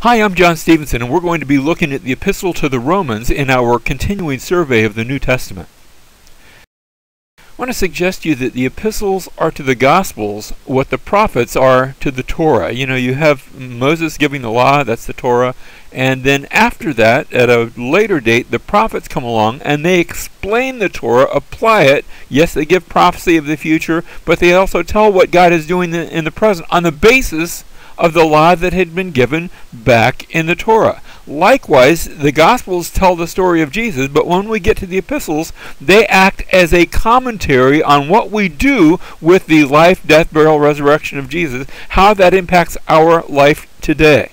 Hi, I'm John Stevenson, and we're going to be looking at the Epistle to the Romans in our continuing survey of the New Testament. I want to suggest to you that the epistles are to the Gospels what the prophets are to the Torah. You know, you have Moses giving the law, that's the Torah, and then after that, at a later date, the prophets come along and they explain the Torah, apply it. Yes, they give prophecy of the future, but they also tell what God is doing in the present on the basis of the law that had been given back in the Torah. Likewise, the Gospels tell the story of Jesus, but when we get to the epistles, they act as a commentary on what we do with the life, death, burial, resurrection of Jesus, how that impacts our life today.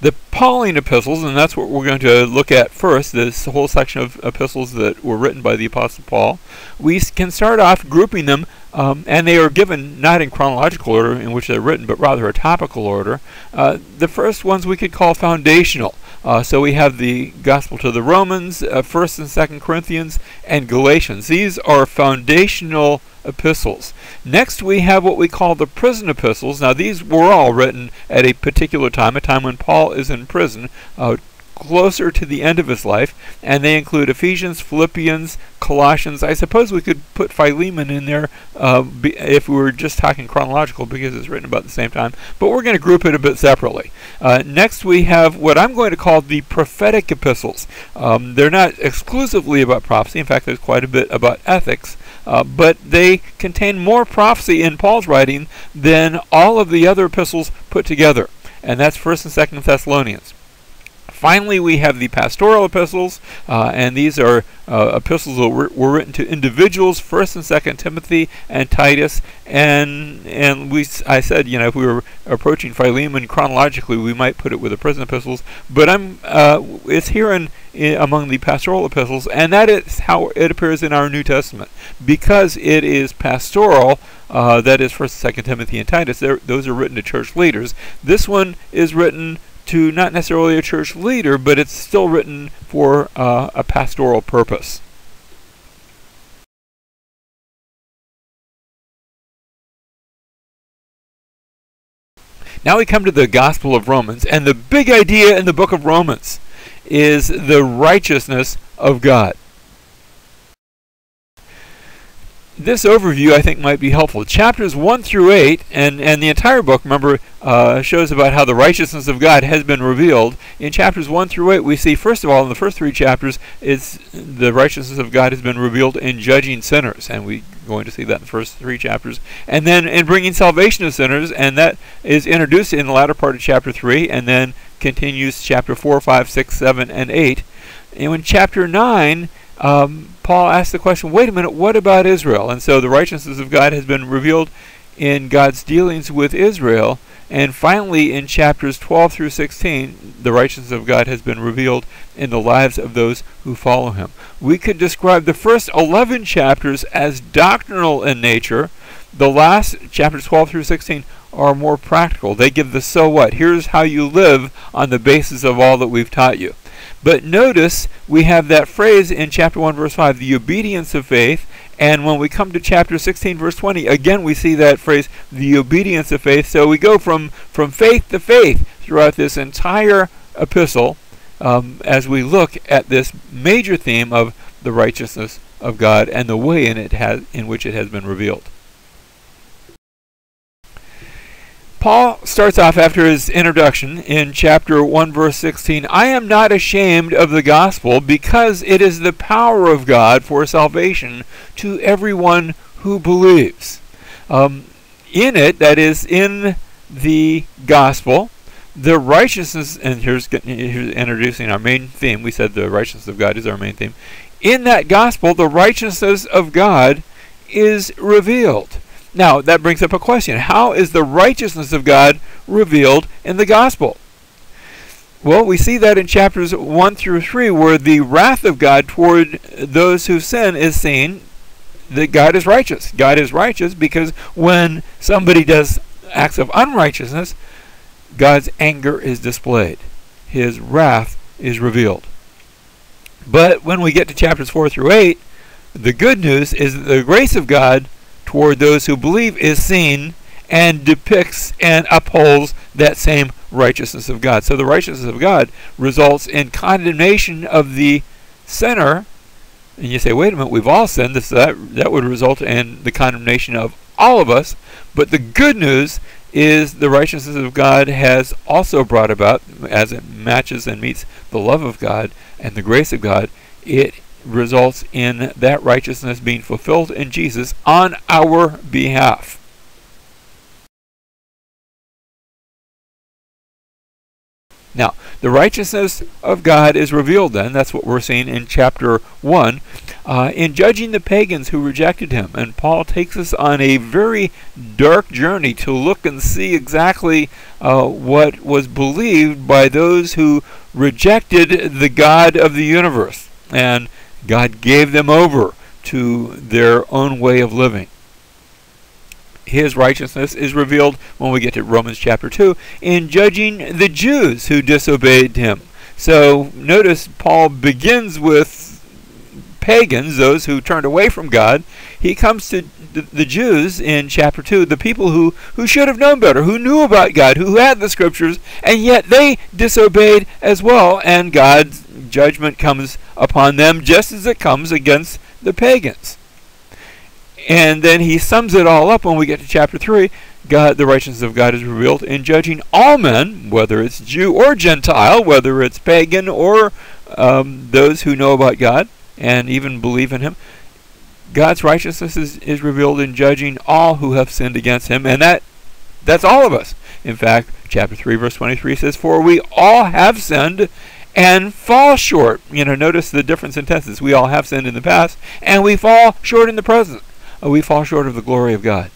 The Pauline epistles, and that's what we're going to look at first, this whole section of epistles that were written by the Apostle Paul, we can start off grouping them um, and they are given not in chronological order in which they're written, but rather a topical order. Uh, the first ones we could call foundational. Uh, so we have the Gospel to the Romans, uh, 1st and 2nd Corinthians, and Galatians. These are foundational epistles. Next, we have what we call the prison epistles. Now, these were all written at a particular time, a time when Paul is in prison, uh, closer to the end of his life, and they include Ephesians, Philippians, Colossians. I suppose we could put Philemon in there uh, if we were just talking chronological because it's written about the same time, but we're going to group it a bit separately. Uh, next, we have what I'm going to call the prophetic epistles. Um, they're not exclusively about prophecy, in fact, there's quite a bit about ethics. Uh, but they contain more prophecy in Paul's writing than all of the other epistles put together, and that's 1st and 2nd Thessalonians. Finally, we have the pastoral epistles, uh, and these are uh, epistles that were, were, written to individuals, First and Second Timothy and Titus, and and we I said you know if we were approaching Philemon chronologically, we might put it with the prison epistles, but I'm uh, it's here in, in, among the pastoral epistles, and that is how it appears in our New Testament because it is pastoral. Uh, that is First, Second Timothy, and Titus. Those are written to church leaders. This one is written to not necessarily a church leader, but it's still written for uh, a pastoral purpose. Now we come to the Gospel of Romans, and the big idea in the book of Romans is the righteousness of God this overview I think might be helpful. Chapters 1 through 8, and, and the entire book, remember, uh, shows about how the righteousness of God has been revealed. In chapters 1 through 8, we see, first of all, in the first three chapters, it's the righteousness of God has been revealed in judging sinners, and we're going to see that in the first three chapters. And then in bringing salvation to sinners, and that is introduced in the latter part of chapter 3, and then continues chapter 4, 5, 6, 7, and 8. And in chapter 9, um, Paul asks the question, wait a minute, what about Israel? And so the righteousness of God has been revealed in God's dealings with Israel. And finally, in chapters 12 through 16, the righteousness of God has been revealed in the lives of those who follow him. We could describe the first 11 chapters as doctrinal in nature. The last, chapters 12 through 16, are more practical. They give the so what. Here's how you live on the basis of all that we've taught you. But notice we have that phrase in chapter 1, verse 5, the obedience of faith. And when we come to chapter 16, verse 20, again we see that phrase, the obedience of faith. So we go from, from faith to faith throughout this entire epistle um, as we look at this major theme of the righteousness of God and the way in, it has, in which it has been revealed. Paul starts off after his introduction in chapter 1, verse 16 I am not ashamed of the gospel because it is the power of God for salvation to everyone who believes. Um, in it, that is, in the gospel, the righteousness, and here's, here's introducing our main theme. We said the righteousness of God is our main theme. In that gospel, the righteousness of God is revealed. Now, that brings up a question. How is the righteousness of God revealed in the gospel? Well, we see that in chapters 1 through 3, where the wrath of God toward those who sin is seen that God is righteous. God is righteous because when somebody does acts of unrighteousness, God's anger is displayed. His wrath is revealed. But when we get to chapters 4 through 8, the good news is that the grace of God toward those who believe is seen, and depicts and upholds that same righteousness of God. So the righteousness of God results in condemnation of the sinner. And you say, wait a minute, we've all sinned. This, that, that would result in the condemnation of all of us. But the good news is the righteousness of God has also brought about, as it matches and meets the love of God and the grace of God, it results in that righteousness being fulfilled in Jesus on our behalf. Now, the righteousness of God is revealed then. That's what we're seeing in chapter 1. Uh, in judging the pagans who rejected him. And Paul takes us on a very dark journey to look and see exactly uh, what was believed by those who rejected the God of the universe. And God gave them over to their own way of living his righteousness is revealed when we get to Romans chapter 2 in judging the Jews who disobeyed him. So notice Paul begins with pagans, those who turned away from God. He comes to the Jews in chapter 2, the people who, who should have known better, who knew about God, who had the scriptures, and yet they disobeyed as well, and God's judgment comes upon them just as it comes against the pagans. And then he sums it all up when we get to chapter 3. God, the righteousness of God is revealed in judging all men, whether it's Jew or Gentile, whether it's pagan or um, those who know about God and even believe in Him. God's righteousness is, is revealed in judging all who have sinned against Him, and that that's all of us. In fact, chapter 3, verse 23 says, For we all have sinned and fall short. You know, notice the difference in tenses. We all have sinned in the past, and we fall short in the present we fall short of the glory of God.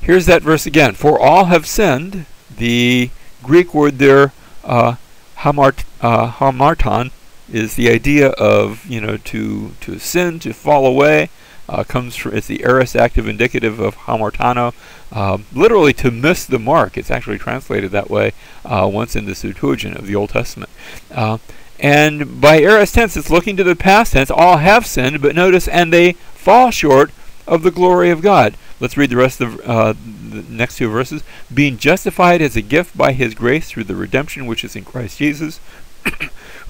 Here's that verse again. For all have sinned. The Greek word there, uh, hamart, uh, is the idea of you know to to sin, to fall away. Uh, comes from it's the aorist active indicative of hamartano, um, literally to miss the mark. It's actually translated that way uh, once in the Septuagint of the Old Testament. Uh, and by aorist tense, it's looking to the past tense. All have sinned, but notice, and they fall short of the glory of God. Let's read the rest of uh, the next two verses. Being justified as a gift by his grace through the redemption which is in Christ Jesus,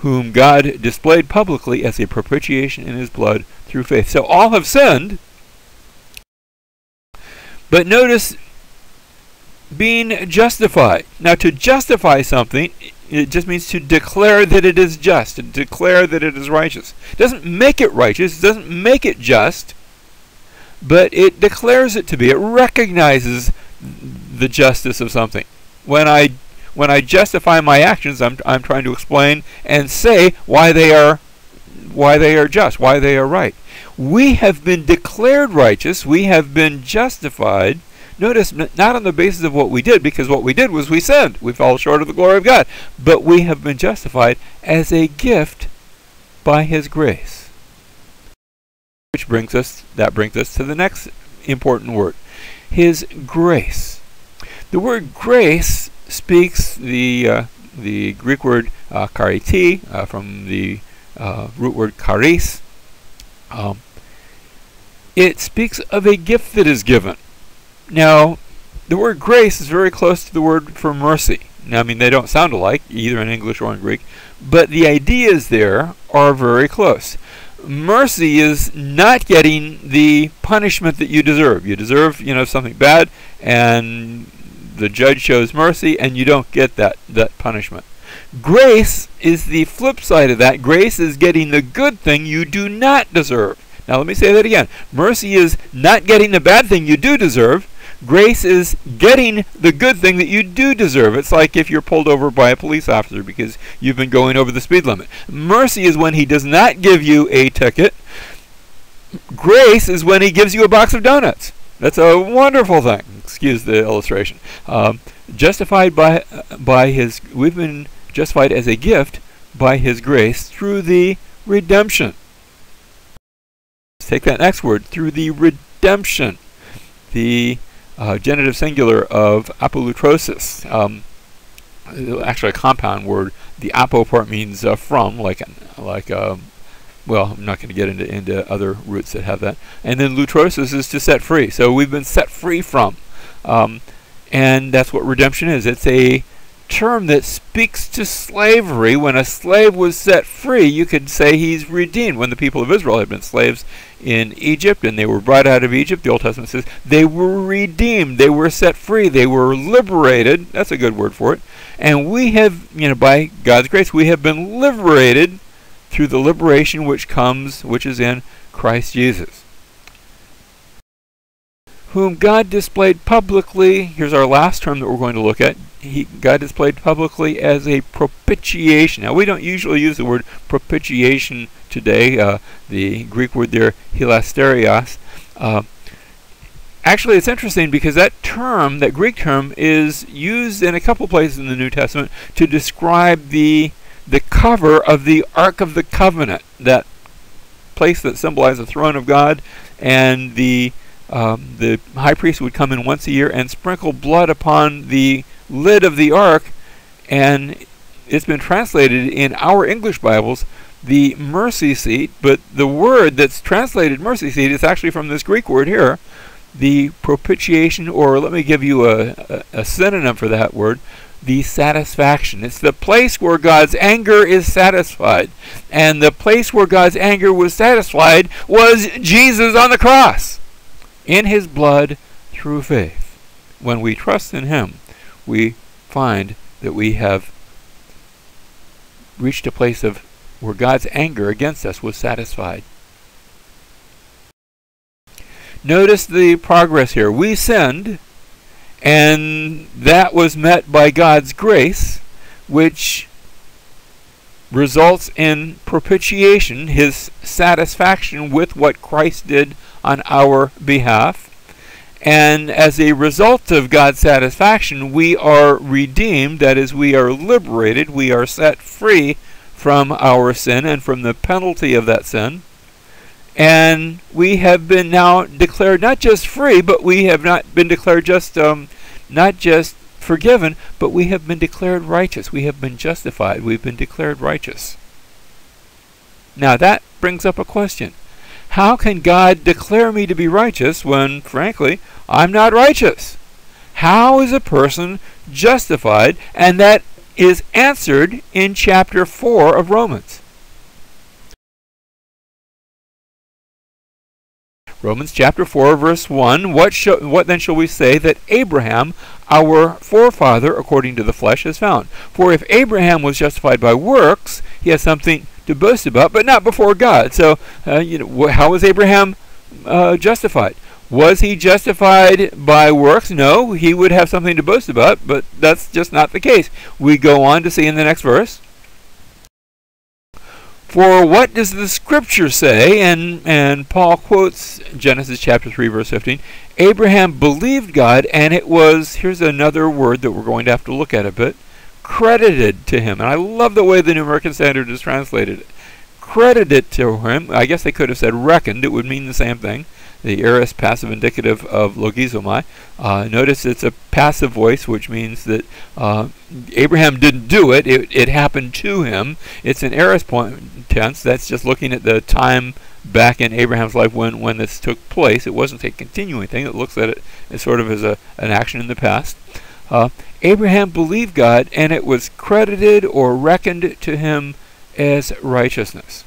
whom God displayed publicly as a propitiation in his blood through faith. So all have sinned. But notice being justified. Now, to justify something it just means to declare that it is just, to declare that it is righteous. It doesn't make it righteous, it doesn't make it just, but it declares it to be. It recognizes the justice of something. When I when I justify my actions, I'm I'm trying to explain and say why they are why they are just, why they are right. We have been declared righteous, we have been justified Notice, not on the basis of what we did, because what we did was we sinned. We fell short of the glory of God. But we have been justified as a gift by His grace. Which brings us, that brings us to the next important word His grace. The word grace speaks the, uh, the Greek word uh, chariti, uh, from the uh, root word charis. Um, it speaks of a gift that is given. Now, the word grace is very close to the word for mercy. Now, I mean, they don't sound alike, either in English or in Greek, but the ideas there are very close. Mercy is not getting the punishment that you deserve. You deserve, you know, something bad, and the judge shows mercy, and you don't get that, that punishment. Grace is the flip side of that. Grace is getting the good thing you do not deserve. Now, let me say that again. Mercy is not getting the bad thing you do deserve. Grace is getting the good thing that you do deserve. It's like if you're pulled over by a police officer because you've been going over the speed limit. Mercy is when he does not give you a ticket. Grace is when he gives you a box of donuts. That's a wonderful thing. Excuse the illustration. Um, justified by by his, we've been justified as a gift by his grace through the redemption. Let's take that next word through the redemption. The uh, genitive singular of apolutrosis. Um, actually, a compound word. The apo part means uh, from, like like um, well, I'm not going to get into, into other roots that have that. And then lutrosis is to set free. So we've been set free from. Um, and that's what redemption is. It's a term that speaks to slavery. When a slave was set free, you could say he's redeemed. When the people of Israel had been slaves in Egypt and they were brought out of Egypt, the Old Testament says they were redeemed. They were set free. They were liberated. That's a good word for it. And we have, you know, by God's grace, we have been liberated through the liberation which comes, which is in Christ Jesus. Whom God displayed publicly, here's our last term that we're going to look at. He, God displayed publicly as a propitiation. Now, we don't usually use the word propitiation today, uh, the Greek word there, hilasterios. Uh, actually, it's interesting because that term, that Greek term, is used in a couple places in the New Testament to describe the the cover of the Ark of the Covenant, that place that symbolized the throne of God, and the um, the high priest would come in once a year and sprinkle blood upon the lid of the ark, and it's been translated in our English Bibles the mercy seat, but the word that's translated mercy seat is actually from this Greek word here, the propitiation, or let me give you a, a, a synonym for that word, the satisfaction. It's the place where God's anger is satisfied. And the place where God's anger was satisfied was Jesus on the cross. In his blood through faith. When we trust in him, we find that we have reached a place of where God's anger against us was satisfied. Notice the progress here. We sinned, and that was met by God's grace, which results in propitiation, his satisfaction with what Christ did on our behalf. And as a result of God's satisfaction, we are redeemed, that is, we are liberated, we are set free from our sin and from the penalty of that sin. And we have been now declared not just free, but we have not been declared just um, not just forgiven, but we have been declared righteous. We have been justified. We've been declared righteous. Now that brings up a question. How can God declare me to be righteous when, frankly, I'm not righteous? How is a person justified? And that is answered in chapter 4 of Romans. Romans chapter 4 verse 1 what, sh- what then shall we say that Abraham our forefather according to the flesh has found? For if Abraham was justified by works he has something to boast about but not before God. So uh, you know wh- how was Abraham uh, justified? Was he justified by works? No he would have something to boast about but that's just not the case. We go on to see in the next verse for what does the scripture say? And, and Paul quotes Genesis chapter 3, verse 15. Abraham believed God, and it was, here's another word that we're going to have to look at a bit, credited to him. And I love the way the New American Standard is translated. Credited to him, I guess they could have said reckoned, it would mean the same thing the aorist passive indicative of logizomai. Uh, notice it's a passive voice, which means that uh, Abraham didn't do it, it, it happened to him. It's an aorist point tense. That's just looking at the time back in Abraham's life when, when this took place. It wasn't a continuing thing. It looks at it as sort of as a, an action in the past. Uh, Abraham believed God, and it was credited or reckoned to him as righteousness.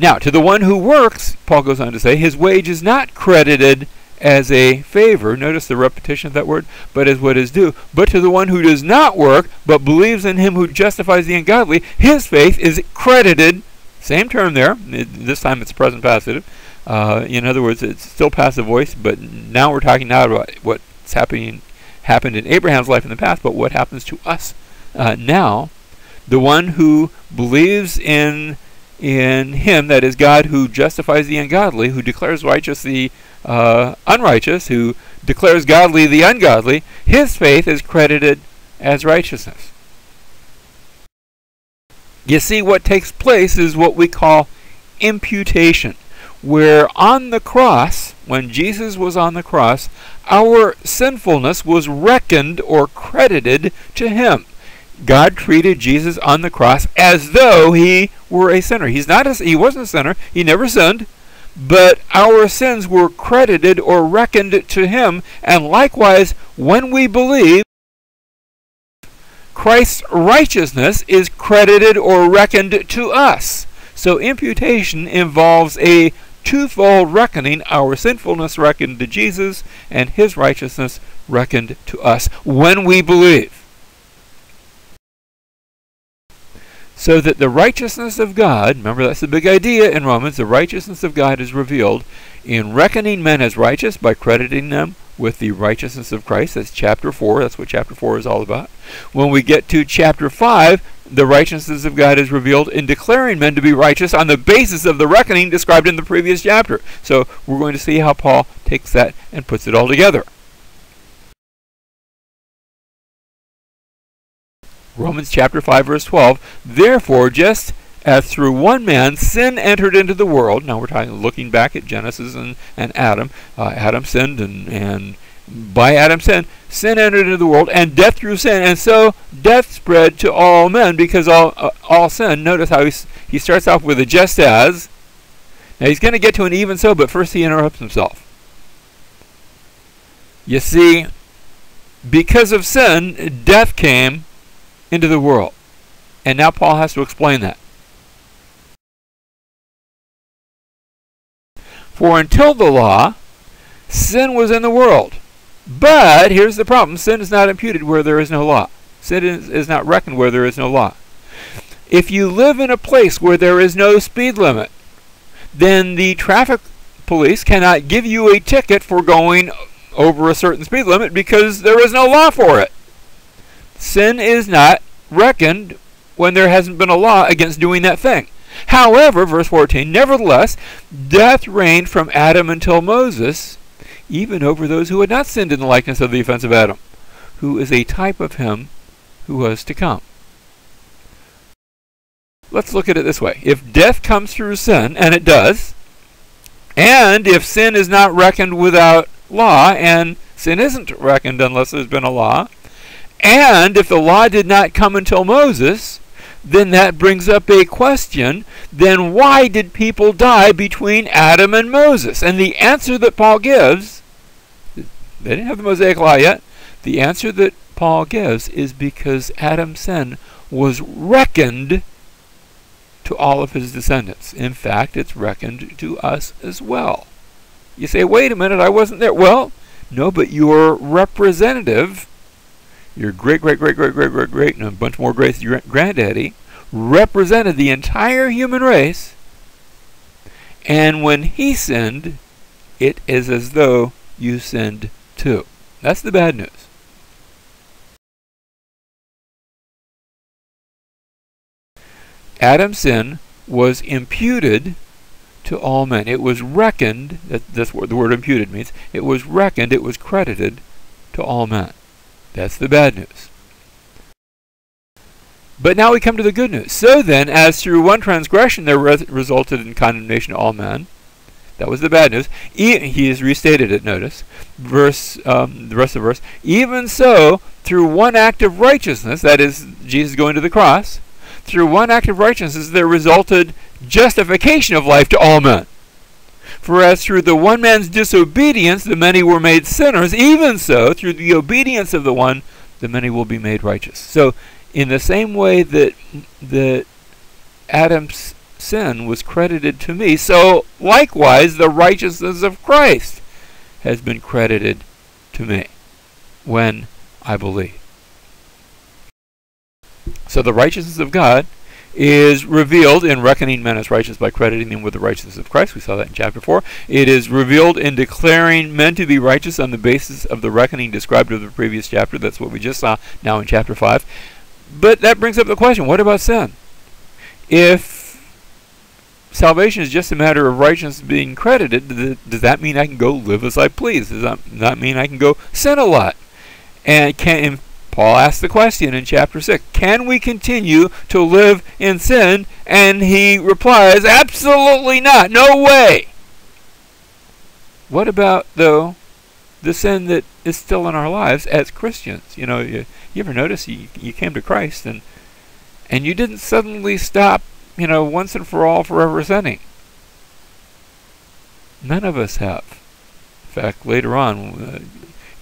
Now, to the one who works, Paul goes on to say, his wage is not credited as a favor. Notice the repetition of that word, but as what is due. But to the one who does not work, but believes in him who justifies the ungodly, his faith is credited. Same term there. This time it's present passive. Uh, in other words, it's still passive voice, but now we're talking now about what's happening happened in Abraham's life in the past, but what happens to us uh, now. The one who believes in in him, that is God who justifies the ungodly, who declares righteous the uh, unrighteous, who declares godly the ungodly, his faith is credited as righteousness. You see, what takes place is what we call imputation, where on the cross, when Jesus was on the cross, our sinfulness was reckoned or credited to him. God treated Jesus on the cross as though he were a sinner. He's not a, he wasn't a sinner. He never sinned, but our sins were credited or reckoned to him, and likewise when we believe Christ's righteousness is credited or reckoned to us. So imputation involves a twofold reckoning our sinfulness reckoned to Jesus and his righteousness reckoned to us when we believe. So that the righteousness of God, remember that's the big idea in Romans, the righteousness of God is revealed in reckoning men as righteous by crediting them with the righteousness of Christ. That's chapter 4. That's what chapter 4 is all about. When we get to chapter 5, the righteousness of God is revealed in declaring men to be righteous on the basis of the reckoning described in the previous chapter. So we're going to see how Paul takes that and puts it all together. Romans chapter 5 verse 12. Therefore, just as through one man sin entered into the world, now we're talking looking back at Genesis and, and Adam. Uh, Adam sinned, and, and by Adam's sin, sin entered into the world, and death through sin, and so death spread to all men because all uh, all sin. Notice how he, he starts off with a just as. Now he's going to get to an even so, but first he interrupts himself. You see, because of sin, death came into the world. And now Paul has to explain that. For until the law, sin was in the world. But here's the problem sin is not imputed where there is no law. Sin is, is not reckoned where there is no law. If you live in a place where there is no speed limit, then the traffic police cannot give you a ticket for going over a certain speed limit because there is no law for it. Sin is not reckoned when there hasn't been a law against doing that thing. However, verse 14, nevertheless, death reigned from Adam until Moses, even over those who had not sinned in the likeness of the offense of Adam, who is a type of him who was to come. Let's look at it this way. If death comes through sin, and it does, and if sin is not reckoned without law, and sin isn't reckoned unless there's been a law, and if the law did not come until Moses, then that brings up a question. Then why did people die between Adam and Moses? And the answer that Paul gives, they didn't have the Mosaic Law yet. The answer that Paul gives is because Adam's sin was reckoned to all of his descendants. In fact, it's reckoned to us as well. You say, wait a minute, I wasn't there. Well, no, but your representative your great great great great great great great and a bunch more greats your granddaddy represented the entire human race and when he sinned it is as though you sinned too that's the bad news Adam's sin was imputed to all men. It was reckoned, that, that's what the word imputed means, it was reckoned, it was credited to all men. That's the bad news. But now we come to the good news. So then, as through one transgression there re resulted in condemnation to all men, that was the bad news. E he has restated it, notice. Verse, um, the rest of the verse. Even so, through one act of righteousness, that is, Jesus going to the cross, through one act of righteousness there resulted justification of life to all men. For as through the one man's disobedience the many were made sinners, even so through the obedience of the one the many will be made righteous. So in the same way that that Adam's sin was credited to me, so likewise the righteousness of Christ has been credited to me when I believe. So the righteousness of God is revealed in reckoning men as righteous by crediting them with the righteousness of Christ. We saw that in chapter 4. It is revealed in declaring men to be righteous on the basis of the reckoning described in the previous chapter. That's what we just saw now in chapter 5. But that brings up the question what about sin? If salvation is just a matter of righteousness being credited, does that mean I can go live as I please? Does that mean I can go sin a lot? And can Paul asks the question in chapter 6 Can we continue to live in sin? And he replies, Absolutely not. No way. What about, though, the sin that is still in our lives as Christians. You know, you, you ever notice you, you came to Christ and and you didn't suddenly stop, you know, once and for all forever sinning. None of us have. In fact, later on uh,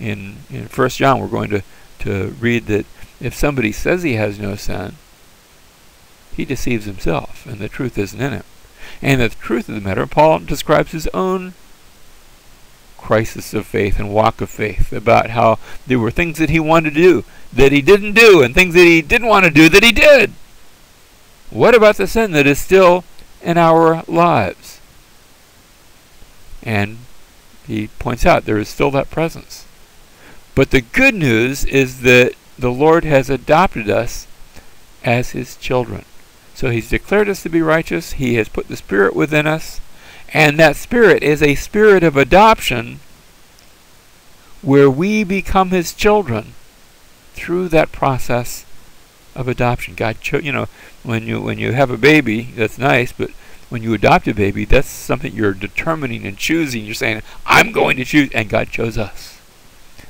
in in First John, we're going to to read that if somebody says he has no sin, he deceives himself, and the truth isn't in him. And the truth of the matter, Paul describes his own crisis of faith and walk of faith about how there were things that he wanted to do that he didn't do, and things that he didn't want to do that he did. What about the sin that is still in our lives? And he points out there is still that presence. But the good news is that the Lord has adopted us as his children. So he's declared us to be righteous. He has put the Spirit within us. And that Spirit is a spirit of adoption where we become his children through that process of adoption. God, you know, when you when you have a baby, that's nice, but when you adopt a baby, that's something you're determining and choosing. You're saying, "I'm going to choose," and God chose us,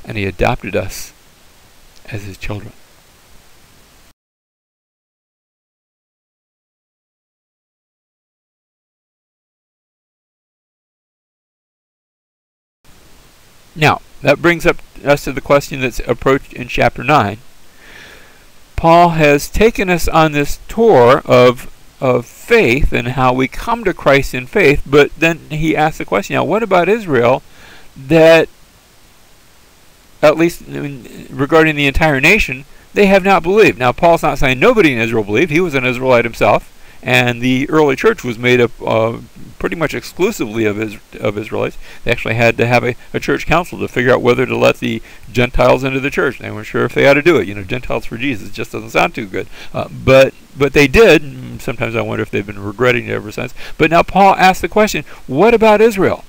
and He adopted us as His children. Now, that brings up us to the question that's approached in chapter 9. Paul has taken us on this tour of of faith and how we come to Christ in faith, but then he asks the question, now what about Israel that at least regarding the entire nation, they have not believed. Now Paul's not saying nobody in Israel believed. He was an Israelite himself and the early church was made up uh, pretty much exclusively of, Is- of Israelites. They actually had to have a, a, church council to figure out whether to let the Gentiles into the church. They weren't sure if they ought to do it. You know, Gentiles for Jesus just doesn't sound too good, uh, but but they did. Sometimes I wonder if they've been regretting it ever since. But now Paul asks the question: What about Israel?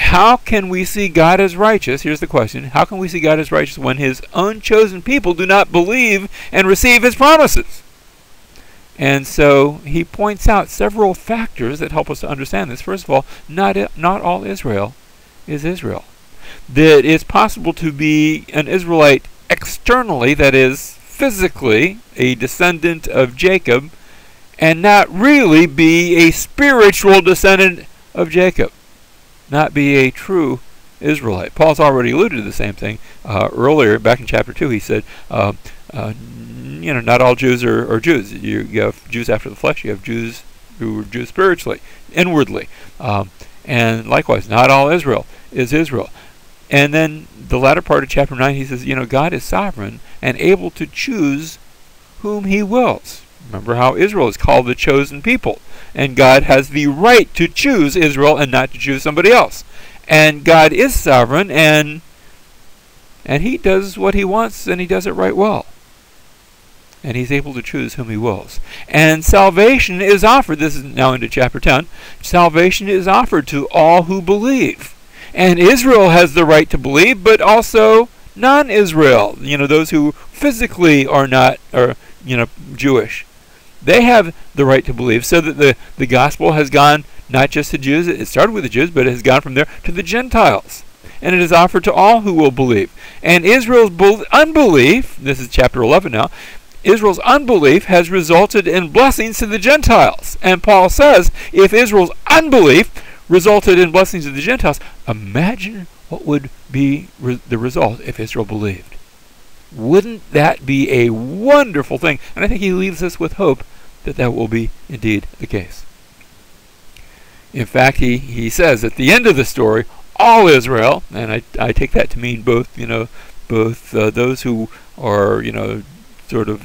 How can we see God as righteous? Here's the question: How can we see God as righteous when His unchosen people do not believe and receive His promises? And so he points out several factors that help us to understand this. First of all, not, not all Israel is Israel. That it's possible to be an Israelite externally, that is, physically, a descendant of Jacob, and not really be a spiritual descendant of Jacob. Not be a true Israelite. Paul's already alluded to the same thing uh, earlier, back in chapter 2. He said, uh, uh, you know, not all Jews are, are Jews. You, you, have Jews after the flesh. You have Jews who are Jews spiritually, inwardly. Um, and likewise, not all Israel is Israel. And then the latter part of chapter 9, he says, you know, God is sovereign and able to choose whom he wills. Remember how Israel is called the chosen people. And God has the right to choose Israel and not to choose somebody else. And God is sovereign and and he does what he wants and he does it right well and he's able to choose whom he wills. And salvation is offered. This is now into chapter 10. Salvation is offered to all who believe. And Israel has the right to believe, but also non-Israel, you know, those who physically are not are, you know, Jewish. They have the right to believe so that the the gospel has gone not just to Jews, it started with the Jews, but it has gone from there to the Gentiles and it is offered to all who will believe. And Israel's unbelief, this is chapter 11 now, Israel's unbelief has resulted in blessings to the Gentiles. And Paul says, if Israel's unbelief resulted in blessings to the Gentiles, imagine what would be re- the result if Israel believed. Wouldn't that be a wonderful thing? And I think he leaves us with hope that that will be indeed the case. In fact, he, he says at the end of the story, all Israel, and I, I take that to mean both, you know, both uh, those who are, you know, sort of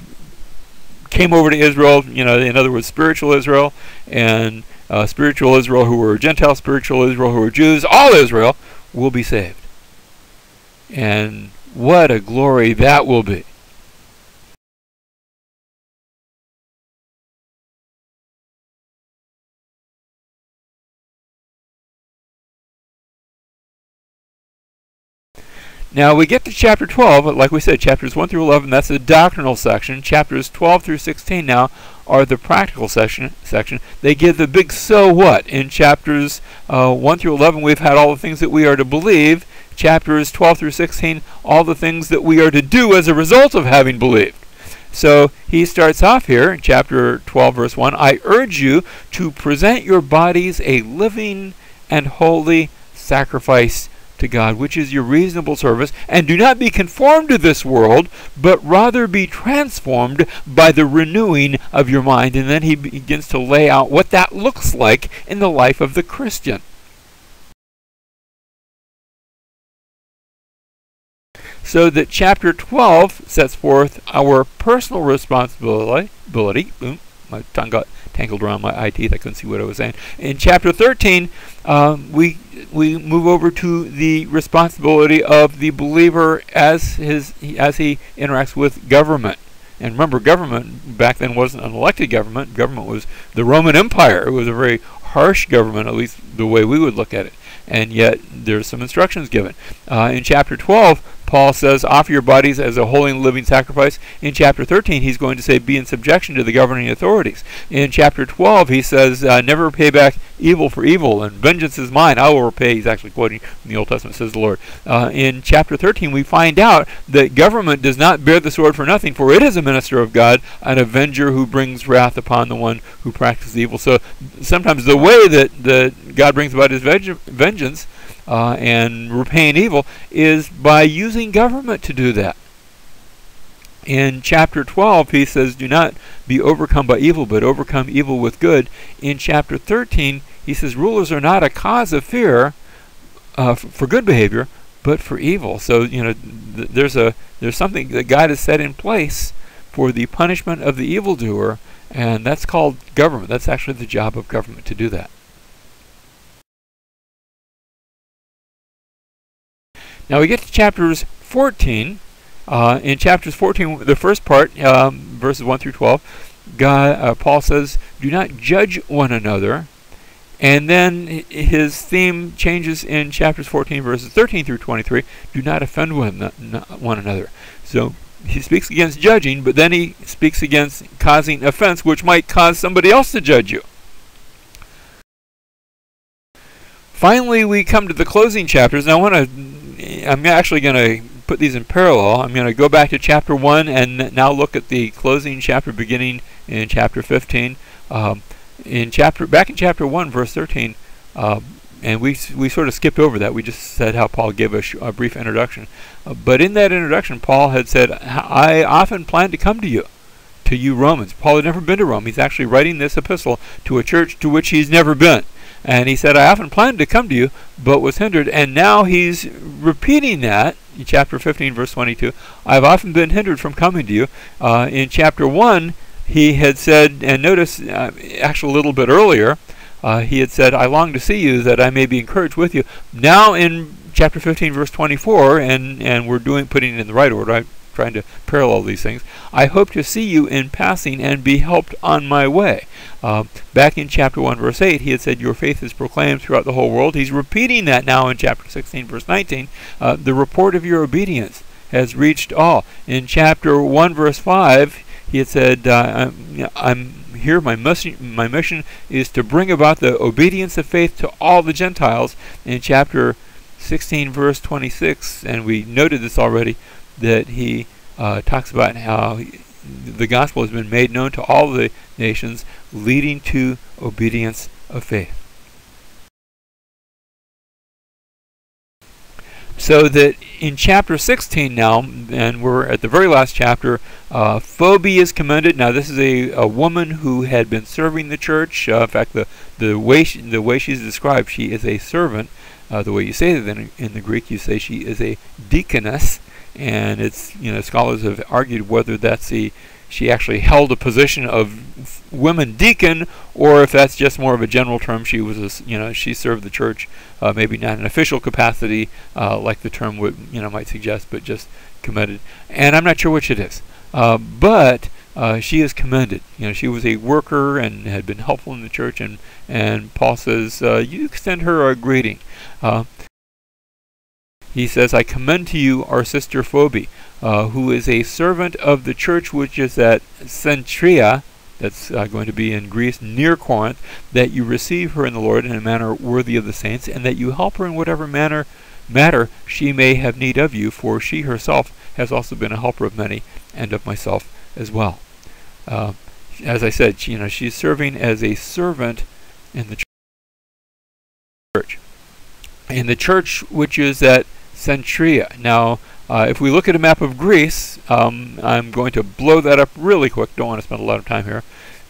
came over to Israel, you know, in other words, spiritual Israel, and uh, spiritual Israel who were Gentile, spiritual Israel who were Jews, all Israel will be saved. And what a glory that will be. Now we get to chapter 12, like we said, chapters 1 through 11, that's the doctrinal section. Chapters 12 through 16 now are the practical section. section. They give the big so what. In chapters uh, 1 through 11, we've had all the things that we are to believe. Chapters 12 through 16 all the things that we are to do as a result of having believed. So he starts off here in chapter 12, verse 1 I urge you to present your bodies a living and holy sacrifice to God, which is your reasonable service, and do not be conformed to this world, but rather be transformed by the renewing of your mind. And then he begins to lay out what that looks like in the life of the Christian. So that chapter 12 sets forth our personal responsibility. Boom, my tongue got tangled around my eye teeth. I couldn't see what I was saying. In chapter 13, um, we we move over to the responsibility of the believer as his as he interacts with government. And remember, government back then wasn't an elected government. Government was the Roman Empire. It was a very harsh government, at least the way we would look at it. And yet, there's some instructions given. Uh, in chapter 12, Paul says, offer your bodies as a holy and living sacrifice. In chapter 13, he's going to say, be in subjection to the governing authorities. In chapter 12, he says, uh, never pay back evil for evil, and vengeance is mine. I will repay. He's actually quoting from the Old Testament, says the Lord. Uh, in chapter 13, we find out that government does not bear the sword for nothing, for it is a minister of God, an avenger who brings wrath upon the one who practices evil. So sometimes the way that, that God brings about his vengeance uh, and repaying evil is by using government to do that. In chapter 12, he says, Do not be overcome by evil, but overcome evil with good. In chapter 13, he says, Rulers are not a cause of fear uh, for good behavior, but for evil. So, you know, th- there's, a, there's something that God has set in place for the punishment of the evildoer, and that's called government. That's actually the job of government to do that. Now we get to chapters 14. Uh, in chapters 14, the first part, um, verses 1 through 12, God, uh, Paul says, "Do not judge one another." And then his theme changes in chapters 14, verses 13 through 23. Do not offend one, one another. So he speaks against judging, but then he speaks against causing offense, which might cause somebody else to judge you. Finally, we come to the closing chapters. Now, I want to I'm actually going to put these in parallel. I'm going to go back to chapter 1 and now look at the closing chapter beginning in chapter 15. Um, in chapter back in chapter 1 verse 13 uh, and we we sort of skipped over that. We just said how Paul gave a, a brief introduction. Uh, but in that introduction Paul had said I often plan to come to you to you Romans. Paul had never been to Rome. He's actually writing this epistle to a church to which he's never been and he said, I often planned to come to you, but was hindered. And now he's repeating that in chapter 15, verse 22. I've often been hindered from coming to you. Uh, in chapter 1, he had said, and notice, uh, actually a little bit earlier, uh, he had said, I long to see you that I may be encouraged with you. Now in chapter 15, verse 24, and, and we're doing putting it in the right order. I trying to parallel these things. I hope to see you in passing and be helped on my way. Uh, back in chapter 1, verse 8, he had said, Your faith is proclaimed throughout the whole world. He's repeating that now in chapter 16, verse 19. Uh, the report of your obedience has reached all. In chapter 1, verse 5, he had said, uh, I'm, I'm here. My my mission is to bring about the obedience of faith to all the Gentiles. In chapter 16, verse 26, and we noted this already, that he uh, talks about how the gospel has been made known to all the nations, leading to obedience of faith. So that in chapter 16 now, and we're at the very last chapter, uh, Phoebe is commended. Now this is a, a woman who had been serving the church. Uh, in fact, the the way she, the way she's described, she is a servant. Uh, the way you say that in, in the Greek, you say she is a deaconess and it's you know scholars have argued whether that's the she actually held a position of women deacon, or if that's just more of a general term. She was, a, you know, she served the church, uh, maybe not in official capacity, uh, like the term would, you know, might suggest, but just commended. And I'm not sure which it is, uh, but uh, she is commended. You know, she was a worker and had been helpful in the church, and and Paul says, uh, you extend her a greeting. He says, I commend to you our sister Phoebe, uh, who is a servant of the church which is at Cenchrea, that's uh, going to be in Greece near Corinth, that you receive her in the Lord in a manner worthy of the saints, and that you help her in whatever manner matter she may have need of you, for she herself has also been a helper of many, and of myself as well. Uh, as I said, she, you know, she's serving as a servant in the church. In the church, which is at Cenchrea. Now, uh, if we look at a map of Greece, um, I'm going to blow that up really quick. Don't want to spend a lot of time here.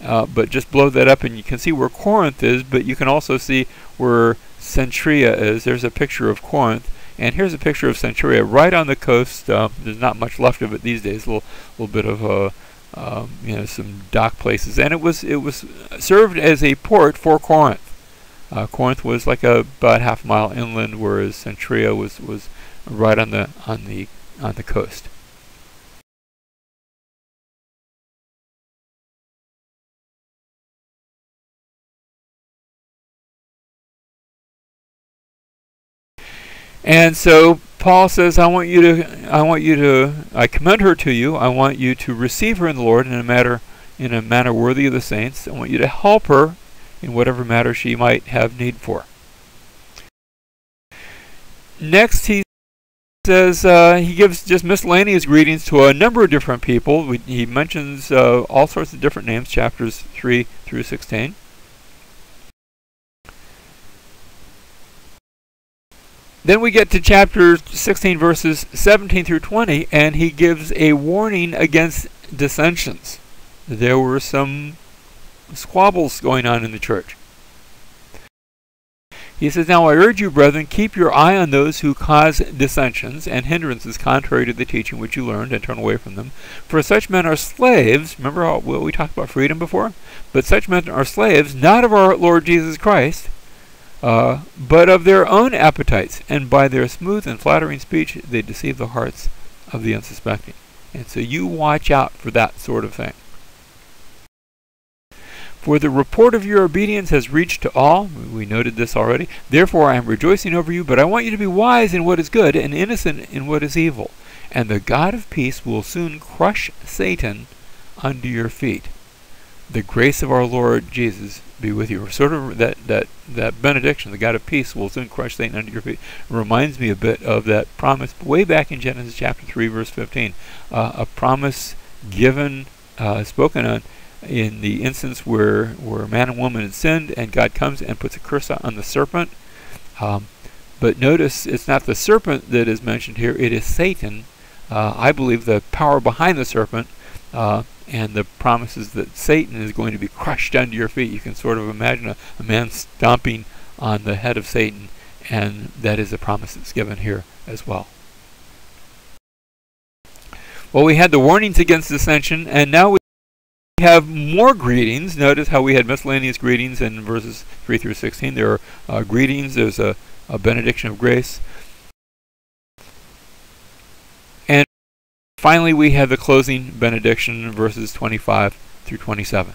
Uh, but just blow that up and you can see where Corinth is, but you can also see where Cenchrea is. There's a picture of Corinth. And here's a picture of Cenchrea right on the coast. Uh, there's not much left of it these days. A little, little bit of uh, um, you know some dock places, and it was it was served as a port for Corinth. Uh, Corinth was like a, about half a mile inland, whereas Cenchrea was was right on the on the on the coast. And so Paul says, I want you to, I want you to, I commend her to you. I want you to receive her in the Lord in a matter, in a manner worthy of the saints. I want you to help her in whatever matter she might have need for. Next, he says uh, he gives just miscellaneous greetings to a number of different people. We, he mentions uh, all sorts of different names, chapters 3 through 16. Then we get to chapter 16, verses 17 through 20, and he gives a warning against dissensions. There were some squabbles going on in the church. He says, Now I urge you, brethren, keep your eye on those who cause dissensions and hindrances contrary to the teaching which you learned, and turn away from them. For such men are slaves. Remember how, well, we talked about freedom before? But such men are slaves, not of our Lord Jesus Christ, uh, but of their own appetites, and by their smooth and flattering speech they deceive the hearts of the unsuspecting. And so you watch out for that sort of thing. For the report of your obedience has reached to all. We noted this already. Therefore I am rejoicing over you, but I want you to be wise in what is good and innocent in what is evil. And the God of peace will soon crush Satan under your feet. The grace of our Lord Jesus be with you. Sort of that, that, that benediction, the God of peace will soon crush Satan under your feet, reminds me a bit of that promise way back in Genesis chapter 3, verse 15. Uh, a promise given, uh, spoken on in the instance where, where man and woman had sinned, and God comes and puts a curse on the serpent. Um, but notice it's not the serpent that is mentioned here, it is Satan. Uh, I believe the power behind the serpent uh, and the promises that Satan is going to be crushed under your feet. You can sort of imagine a, a man stomping on the head of Satan, and that is a promise that's given here as well. Well, we had the warnings against dissension, and now we have more greetings. Notice how we had miscellaneous greetings in verses 3 through 16. There are uh, greetings, there's a, a benediction of grace. And finally, we have the closing benediction, in verses 25 through 27.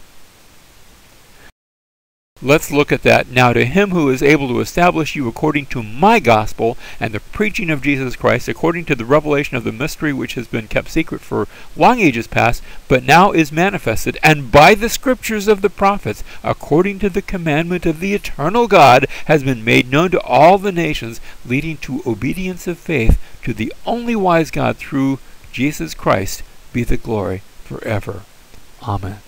Let's look at that. Now, to him who is able to establish you according to my gospel and the preaching of Jesus Christ, according to the revelation of the mystery which has been kept secret for long ages past, but now is manifested, and by the scriptures of the prophets, according to the commandment of the eternal God, has been made known to all the nations, leading to obedience of faith to the only wise God through Jesus Christ be the glory forever. Amen.